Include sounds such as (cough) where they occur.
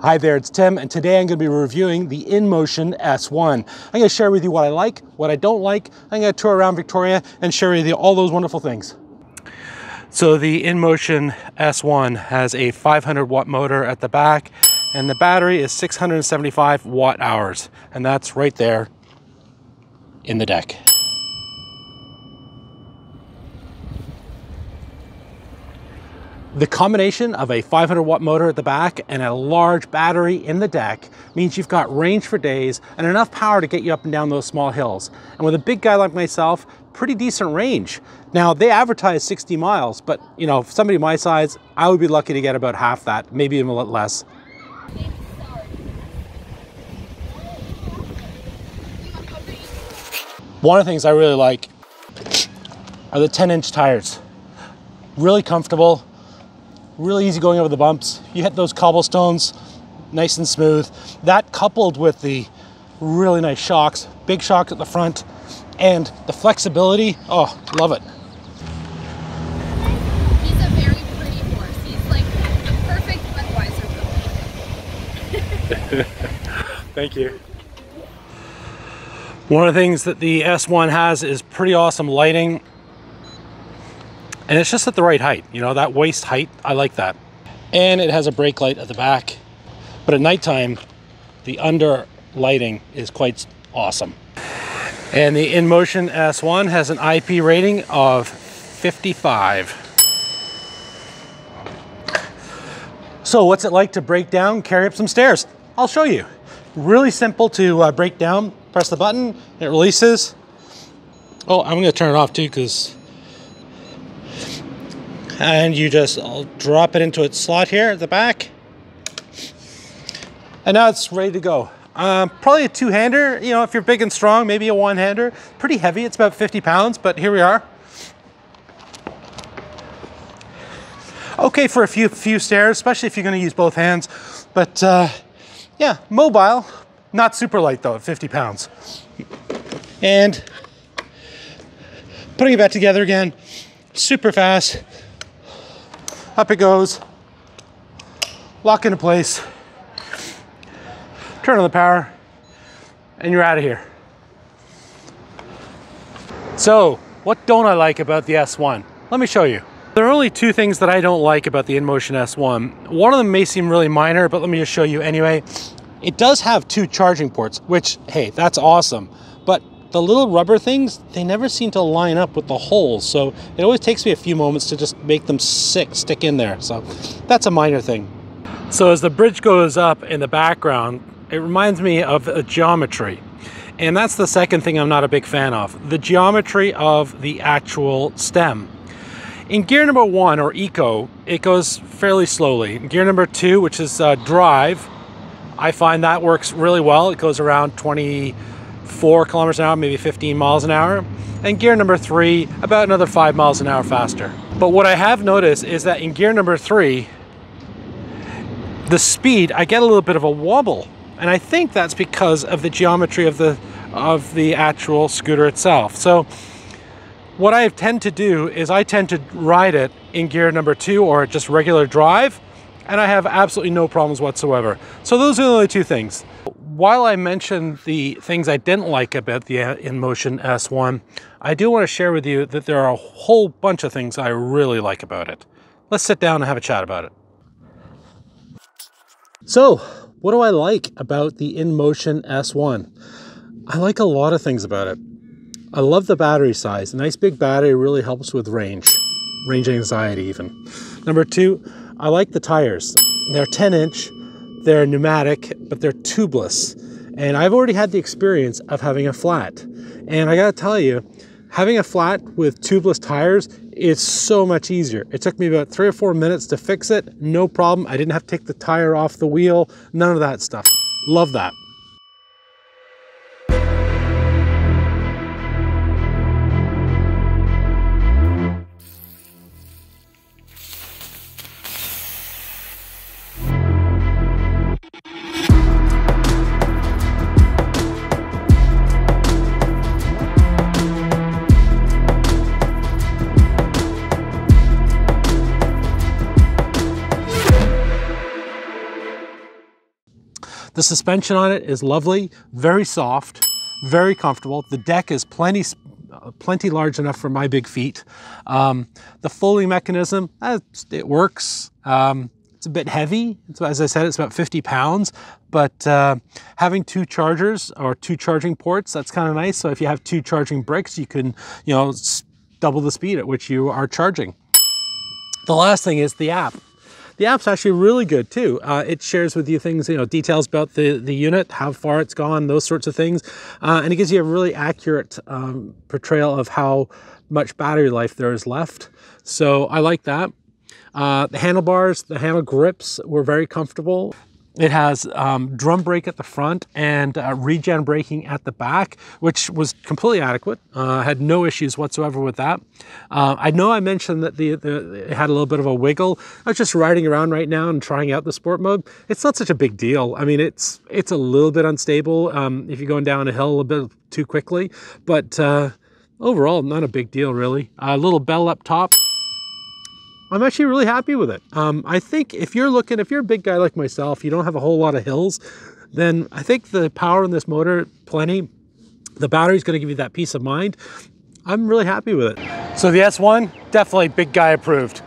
Hi there, it's Tim, and today I'm going to be reviewing the InMotion S1. I'm going to share with you what I like, what I don't like. I'm going to tour around Victoria and share with you all those wonderful things. So the InMotion S1 has a 500 watt motor at the back, and the battery is 675 watt hours, and that's right there in the deck. The combination of a 500 watt motor at the back and a large battery in the deck means you've got range for days and enough power to get you up and down those small hills. And with a big guy like myself, pretty decent range. Now they advertise 60 miles, but you know, somebody my size, I would be lucky to get about half that, maybe even a little less. One of the things I really like are the 10 inch tires. Really comfortable, really easy going over the bumps. You hit those cobblestones nice and smooth. That coupled with the really nice shocks, big shocks at the front, and the flexibility, oh, love it. He's a very pretty horse. He's like the perfect Budweiser (laughs) Thank you. One of the things that the S1 has is pretty awesome lighting and it's just at the right height you know that waist height i like that. And it has a brake light at the back. But at nighttime the under lighting is quite awesome. And the InMotion S1 has an IP rating of 55 so what's it like to break down carry up some stairs? I'll show you. Really simple to uh, break down. Press the button it releases. Oh I'm gonna turn it off too because and you just drop it into its slot here at the back. And now it's ready to go. Um, probably a two-hander, you know, if you're big and strong, maybe a one-hander. Pretty heavy, it's about 50 pounds, but here we are. Okay for a few few stairs, especially if you're gonna use both hands. But uh, yeah, mobile, not super light though, at 50 pounds. And putting it back together again, super fast, up it goes. Lock into place. Turn on the power and you're out of here. So what don't I like about the S1? Let me show you. There are only two things that I don't like about the InMotion S1. One of them may seem really minor, but let me just show you anyway. It does have two charging ports, which, hey, that's awesome. But the little rubber things, they never seem to line up with the holes. So it always takes me a few moments to just make them sick, stick in there. So that's a minor thing. So as the bridge goes up in the background, it reminds me of a geometry. And that's the second thing I'm not a big fan of, the geometry of the actual stem. In gear number one, or eco, it goes fairly slowly. Gear number two, which is uh, drive, I find that works really well. It goes around 20, four kilometers an hour, maybe 15 miles an hour. And gear number three, about another five miles an hour faster. But what I have noticed is that in gear number three, the speed, I get a little bit of a wobble. And I think that's because of the geometry of the, of the actual scooter itself. So what I tend to do is I tend to ride it in gear number two or just regular drive, and I have absolutely no problems whatsoever. So those are the only two things while I mentioned the things I didn't like about the uh, InMotion S1, I do want to share with you that there are a whole bunch of things I really like about it. Let's sit down and have a chat about it. So, what do I like about the InMotion S1? I like a lot of things about it. I love the battery size. A nice big battery really helps with range, range anxiety even. Number two, I like the tires. They're 10 inch, they're pneumatic, but they're tubeless. And I've already had the experience of having a flat. And I gotta tell you, having a flat with tubeless tires is so much easier. It took me about three or four minutes to fix it, no problem. I didn't have to take the tire off the wheel, none of that stuff. Love that. The suspension on it is lovely, very soft, very comfortable. The deck is plenty plenty large enough for my big feet. Um, the folding mechanism, uh, it works. Um, it's a bit heavy. As I said, it's about 50 pounds, but uh, having two chargers or two charging ports, that's kind of nice. So if you have two charging bricks, you can, you know, double the speed at which you are charging. The last thing is the app. The app's actually really good too. Uh, it shares with you things, you know, details about the, the unit, how far it's gone, those sorts of things. Uh, and it gives you a really accurate um, portrayal of how much battery life there is left. So I like that. Uh, the handlebars, the handle grips were very comfortable. It has um, drum brake at the front and uh, regen braking at the back, which was completely adequate. Uh, had no issues whatsoever with that. Uh, I know I mentioned that the, the, it had a little bit of a wiggle. I was just riding around right now and trying out the sport mode. It's not such a big deal. I mean, it's it's a little bit unstable um, if you're going down a hill a bit too quickly, but uh, overall, not a big deal really. A little bell up top. I'm actually really happy with it. Um, I think if you're looking, if you're a big guy like myself, you don't have a whole lot of hills, then I think the power in this motor, plenty. The battery's gonna give you that peace of mind. I'm really happy with it. So the S1, definitely big guy approved.